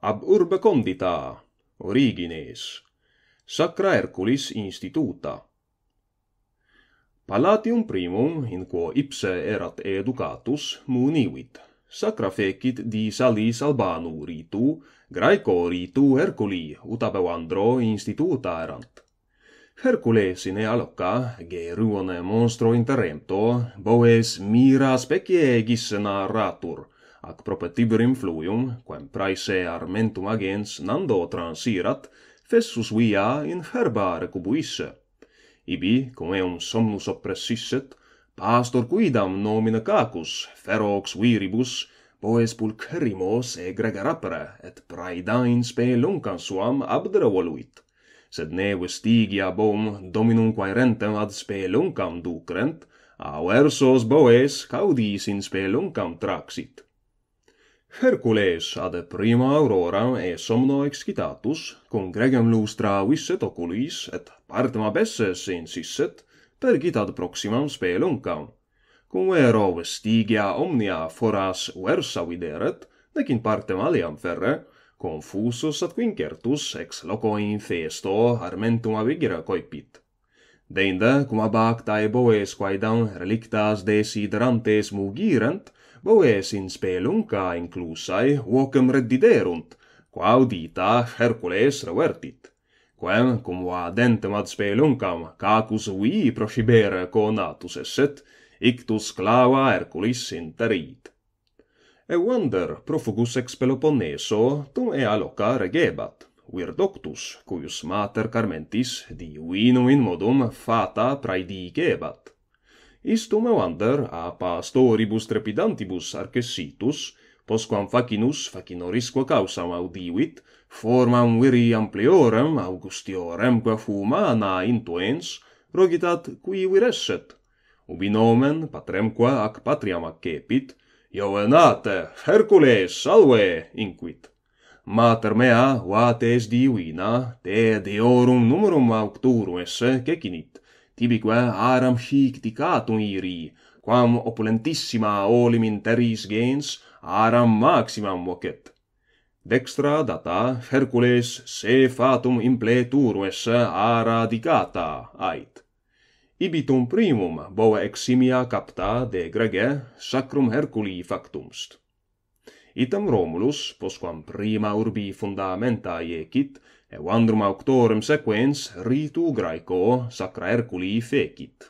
ab urbe condita origines sacra herculis instituta Palatium primum, in quo ipse erat educatus, munivit. Sacra fecit di salis albanu ritu, graeco ritu Herculi, utapevandro instituta erant. Hercules in aloca geruone monstro interremto, boes mira specie gissena ratur, ac propetiber influium, quem praise armentum agens nando transirat, fessus via in herba recubuisse. Ibi, cum eum somnus oppressisset, pastor quidam nomina cacus, ferox viribus, poes pulcherimos egregarapere, et praedain spe luncan suam abdere voluit. Sed ne vestigia bom dominum quaerentem ad spe luncam ducrent, a versos boes caudis in spe luncam traxit. Hercules ad prima aurora e somno excitatus, cum gregem lustra visset oculis, et partem abesses insisset, pergit ad proximam speluncam. Cum vero vestigia omnia foras versa videret, nec in partem aliam ferre, confusus ad quincertus ex loco in festo armentum avigira coipit. Deinde, cum abactae boes quaedam relictas desiderantes mugirent, Moes in spelunca inclusae vocem reddiderunt, qua audita Hercules revertit, quem cum vadentem ad speluncam cacus vi proscibere conatus esset, ictus clava Herculis interit. wonder profugus ex Peloponneso tum ea loca regebat, Virdoctus, cuius mater Carmentis divinum in modum fata praedigebat istum evander a pastoribus trepidantibus arcessitus, posquam facinus facinorisque causam audivit, formam viri ampliorem augustioremque humana intuens, rogitat qui viresset. Ubi nomen patremque ac patriam accepit, Jovenate, Hercules, salve, inquit. Mater mea, vates divina, te deorum numerum aucturum esse cecinit, tibique aram hic dicatum iri, quam opulentissima olim interis gens aram maximam vocet. Dextra data Hercules se fatum impleturues ara dicata ait. Ibitum primum boa eximia capta de Grege sacrum Herculi factumst. Itam Romulus, posquam prima urbi fundamenta iecit, Euandrum auctorem sequens ritu graeco sacra Herculi fecit.